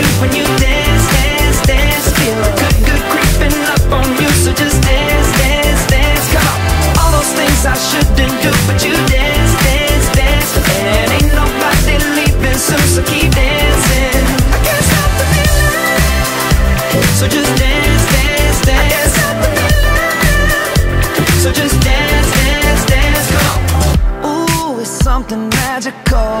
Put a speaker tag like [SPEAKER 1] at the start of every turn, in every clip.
[SPEAKER 1] when you dance, dance, dance. Feel good, good creeping up on you. So just dance, dance, dance. Come on. All those things I shouldn't do, but you dance, dance, dance. And ain't nobody leaving soon, so keep dancing. I can't stop the feeling. So just dance, dance, dance. I can't stop the feeling. So just dance, dance, dance. Come on. Ooh, it's something magical.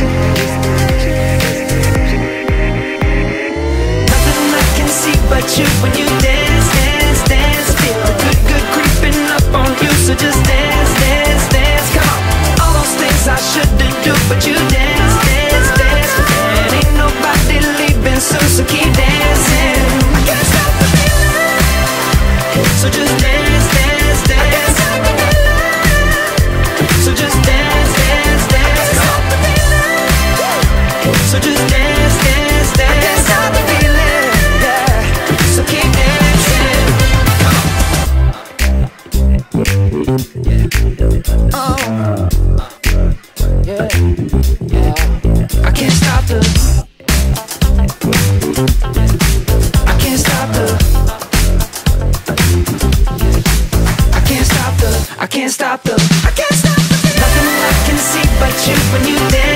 [SPEAKER 1] just I can't stop the. I can't stop the. Feeling. Nothing I can see but you when you dance.